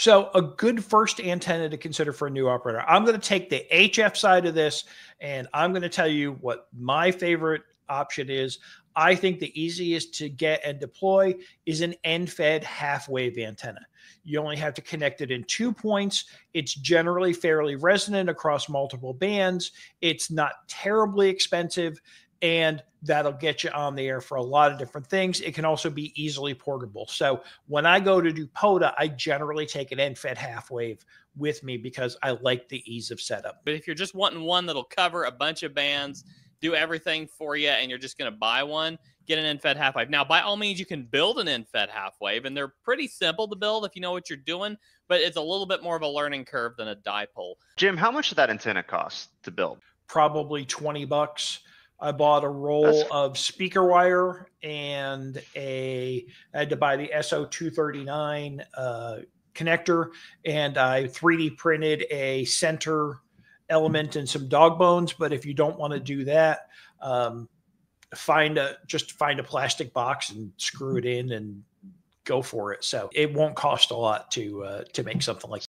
So, a good first antenna to consider for a new operator. I'm going to take the HF side of this and I'm going to tell you what my favorite option is. I think the easiest to get and deploy is an end fed half wave antenna. You only have to connect it in two points. It's generally fairly resonant across multiple bands. It's not terribly expensive and that'll get you on the air for a lot of different things. It can also be easily portable. So when I go to do POTA, I generally take an end-fed half wave with me because I like the ease of setup. But if you're just wanting one that'll cover a bunch of bands, do everything for you, and you're just going to buy one, get an end-fed half wave. Now, by all means, you can build an end-fed half wave, and they're pretty simple to build if you know what you're doing. But it's a little bit more of a learning curve than a dipole. Jim, how much did that antenna cost to build? Probably twenty bucks. I bought a roll of speaker wire and a I had to buy the SO239 uh, connector, and I 3D printed a center element and some dog bones. But if you don't want to do that, um, find a just find a plastic box and screw it in and go for it. So it won't cost a lot to uh, to make something like.